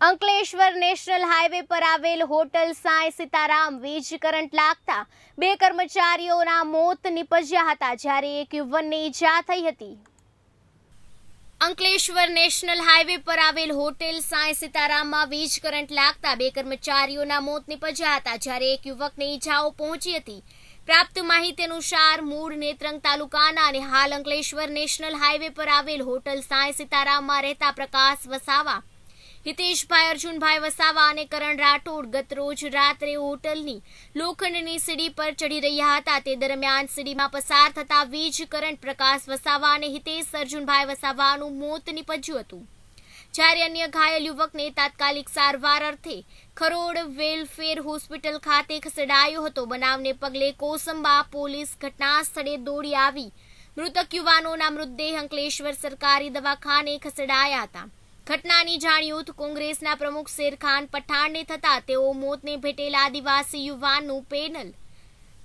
Ankleshwar national highway પર આવેલ hotel Sai Sitaram વીજ કરંટ લાગતા બે કર્મચારીઓના મોત નિપજ્યા હતા જ્યારે એક યુવાનને ઈજા થઈ હતી. અંકલેશ્વર નેશનલ હાઈવે પર આવેલ હોટેલ સાંઈ સીતારામમાં વીજ કરંટ લાગતા બે કર્મચારીઓના મોત નિપજ્યા હતા જ્યારે એક યુવકને ઈજાઓ પહોંચી હતી. પ્રાપ્ત માહિતી અનુસાર મૂળ નેત્રંગ તાલુકાના અને હાલ અંકલેશ્વર નેશનલ હાઈવે પર આવેલ હોટલ સાંઈ સીતારામમાં રહેતા પ્રકાશ વસાવા હિતેશભાઈ અર્જુનભાઈ વસાવા અને કરણ રાઠોડ ગત રોજ રાત્રે હોટલની લોખંડની સીડી પર ચડી રહ્યા હતા. તે દરમિયાન સીડીમાં પસાર થતા વીજ, કરંટ પ્રકાશ વસાવા અને હિતેશ, અર્જુનભાઈ વસાવાનું મોત નીપજ્યું હતું. જ્યારે અન્ય ઘાયલ યુવકને તાત્કાલિક સારવાર અર્થે ખરોડ વેલફેર હોસ્પિટલ ખાતે ખસેડાયો હતો. બનાવને પગલે કોસંબા પોલીસ ઘટના સ્થળે દોડી આવી. મૃતક યુવાનોના મૃતદેહ અંકલેશ્વર સરકારી દવાખાને ખસેડાયા હતા. ઘટનાની જાણ યુથ કોંગ્રેસના પ્રમુખ શેરખાન પઠાણને થતા તેઓ મોતને ભેટેલા આદિવાસી યુવાનનું પેનલ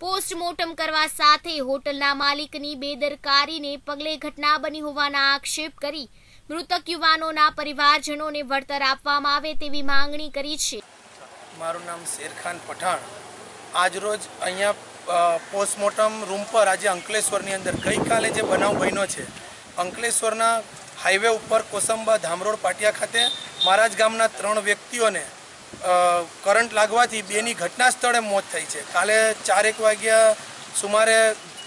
પોસ્ટમોર્ટમ કરવા સાથે હોટલના માલિકની બેદરકારીને પગલે ઘટના બની હોવાના આક્ષેપ કરી મૃતક યુવાનોના પરિવારજનોને વળતર આપવામાં આવે તેવી માંગણી કરી છે. મારું નામ શેરખાન પઠાણ. આજરોજ અહીંયા પોસ્ટમોર્ટમ રૂમ પર આજે અંકલેશ્વરની અંદર ગઈકાલે જે બનાવ બન્યો છે, અંકલેશ્વરના હાઈવે ઉપર કોસંબા ધામરોડ પાટિયા ખાતે મહારાજ ગામના ત્રણ વ્યક્તિઓને કરંટ લાગવાથી બેની ઘટના સ્થળે મોત થઈ છે. કાલે ચારેક વાગ્યા સુમારે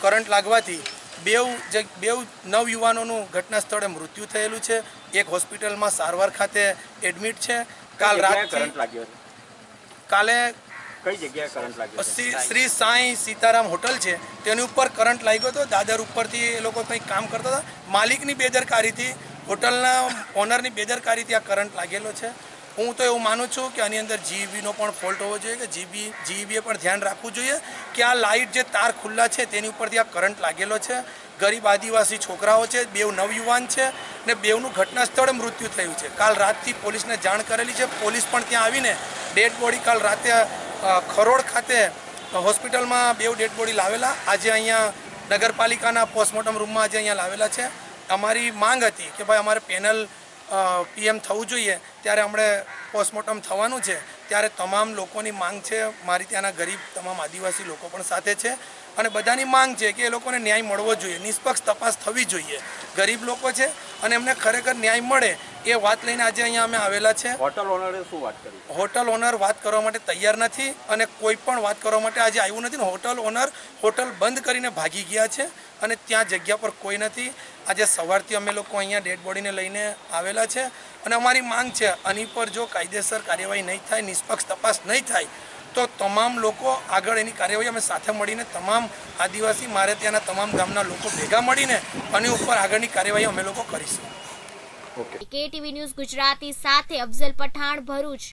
કરંટ લાગવાથી બેઉ જે બેઉ નવયુવાનોનું ઘટના સ્થળે મૃત્યુ થયેલું છે. એક હોસ્પિટલમાં સારવાર ખાતે એડમિટ છે. કાલ રાત કરંટ લાગ્યો કાલે કઈ જગ્યાએ કરંટ લાગ્યો શ્રી સાંઈ સીતારામ હોટલ છે. તેની ઉપર કરંટ લાગ્યો હતો. દાદર ઉપરથી એ લોકો કંઈક કામ કરતા હતા. માલિકની બેદરકારીથી હોટલના ઓનરની બેદરકારીથી આ કરંટ લાગેલો છે. હું તો એવું માનું છું કે આની અંદર જીઈબીનો પણ ફોલ્ટ હોવો જોઈએ કે જીબી જીઈબીએ પણ ધ્યાન રાખવું જોઈએ કે આ લાઇટ જે તાર ખુલ્લા છે તેની ઉપરથી આ કરંટ લાગેલો છે. ગરીબ આદિવાસી છોકરાઓ છે બેવ નવયુવાન છે ને બેવનું ઘટના સ્થળે મૃત્યુ થયું છે. કાલ રાતથી પોલીસને જાણ કરેલી છે. પોલીસ પણ ત્યાં આવીને ડેડ બોડી કાલ રાતે ખરોડ ખાતે હોસ્પિટલમાં બેવ ડેડ બોડી લાવેલા. આજે અહીંયા નગરપાલિકાના પોસ્ટમોર્ટમ રૂમમાં આજે અહીંયા લાવેલા છે. અમારી માંગ હતી કે ભાઈ અમારે પેનલ પીએમ થવું જોઈએ ત્યારે હમણે પોસ્ટમોર્ટમ થવાનું છે ત્યારે તમામ લોકોની માંગ છે મારી ત્યાંના ગરીબ તમામ આદિવાસી લોકો પણ સાથે છે અને બધાની માંગ છે કે એ લોકોને ન્યાય મળવો જોઈએ નિષ્પક્ષ તપાસ થવી જોઈએ. ગરીબ લોકો છે અને એમને ખરેખર ન્યાય મળે એ વાત લઈને આજે અહીંયા અમે આવેલા છે. હોટલ ઓનરે શું વાત કરી? હોટલ ઓનર વાત કરવા માટે તૈયાર નથી અને કોઈ પણ વાત કરવા માટે આજે આવ્યું નથી ને હોટલ ઓનર હોટલ બંધ કરીને ભાગી ગયા છે. અને ત્યાં જગ્યા પર કોઈ નથી. આજે સવારથી અમે લોકો અહીંયા ડેડ બોડીને લઈને આવેલા છે અને અમારી માંગ છે આની પર જો કાયદેસર કાર્યવાહી નહીં થાય નિષ્પક્ષ તપાસ નહીં થાય તો તમામ લોકો આગળ એની કાર્યવાહી અમે સાથે મળીને તમામ આદિવાસી મારે ત્યાંના તમામ ગામના લોકો ભેગા મળીને આની ઉપર આગળની કાર્યવાહી અમે લોકો કરીશું. ઓકે. કેટીવી ન્યૂઝ ગુજરાતી સાથે અફઝલ પઠાણ ભરૂચ.